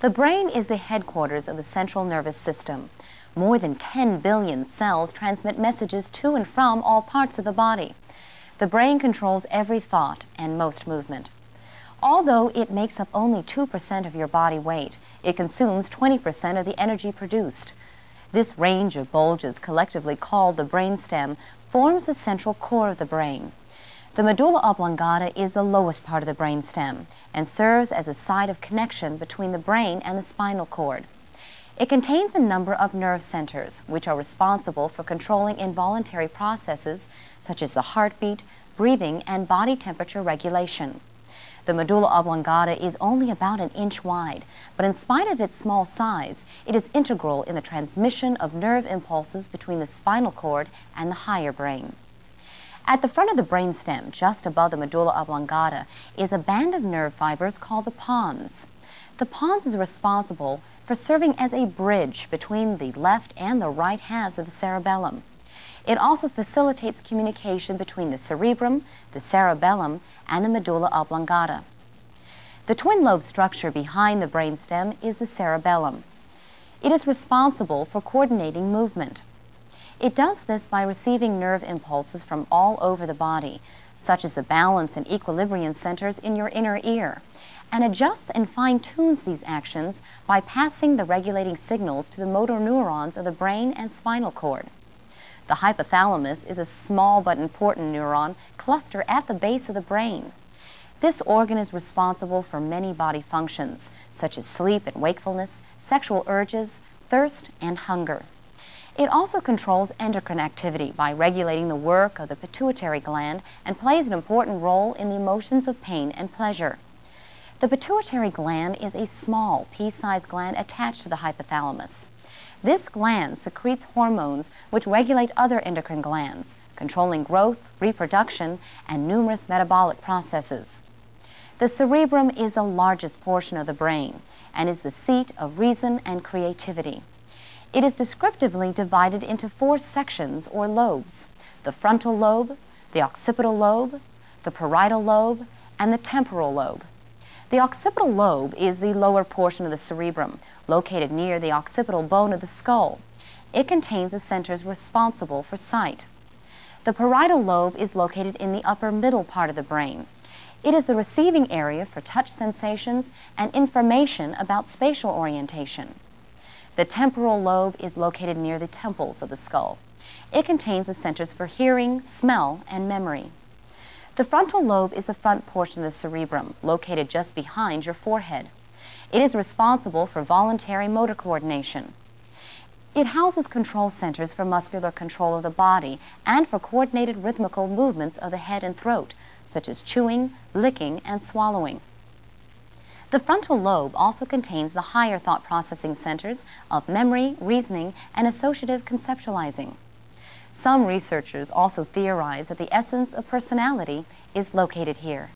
The brain is the headquarters of the central nervous system. More than 10 billion cells transmit messages to and from all parts of the body. The brain controls every thought and most movement. Although it makes up only 2% of your body weight, it consumes 20% of the energy produced. This range of bulges, collectively called the brainstem, forms the central core of the brain. The medulla oblongata is the lowest part of the brain stem and serves as a site of connection between the brain and the spinal cord. It contains a number of nerve centers which are responsible for controlling involuntary processes such as the heartbeat, breathing, and body temperature regulation. The medulla oblongata is only about an inch wide, but in spite of its small size, it is integral in the transmission of nerve impulses between the spinal cord and the higher brain. At the front of the brainstem, just above the medulla oblongata, is a band of nerve fibers called the pons. The pons is responsible for serving as a bridge between the left and the right halves of the cerebellum. It also facilitates communication between the cerebrum, the cerebellum, and the medulla oblongata. The twin lobe structure behind the brainstem is the cerebellum. It is responsible for coordinating movement. It does this by receiving nerve impulses from all over the body, such as the balance and equilibrium centers in your inner ear, and adjusts and fine-tunes these actions by passing the regulating signals to the motor neurons of the brain and spinal cord. The hypothalamus is a small but important neuron cluster at the base of the brain. This organ is responsible for many body functions, such as sleep and wakefulness, sexual urges, thirst, and hunger. It also controls endocrine activity by regulating the work of the pituitary gland and plays an important role in the emotions of pain and pleasure. The pituitary gland is a small, pea-sized gland attached to the hypothalamus. This gland secretes hormones which regulate other endocrine glands, controlling growth, reproduction, and numerous metabolic processes. The cerebrum is the largest portion of the brain and is the seat of reason and creativity. It is descriptively divided into four sections or lobes, the frontal lobe, the occipital lobe, the parietal lobe, and the temporal lobe. The occipital lobe is the lower portion of the cerebrum, located near the occipital bone of the skull. It contains the centers responsible for sight. The parietal lobe is located in the upper middle part of the brain. It is the receiving area for touch sensations and information about spatial orientation. The temporal lobe is located near the temples of the skull. It contains the centers for hearing, smell, and memory. The frontal lobe is the front portion of the cerebrum, located just behind your forehead. It is responsible for voluntary motor coordination. It houses control centers for muscular control of the body and for coordinated rhythmical movements of the head and throat, such as chewing, licking, and swallowing. The frontal lobe also contains the higher thought processing centers of memory, reasoning, and associative conceptualizing. Some researchers also theorize that the essence of personality is located here.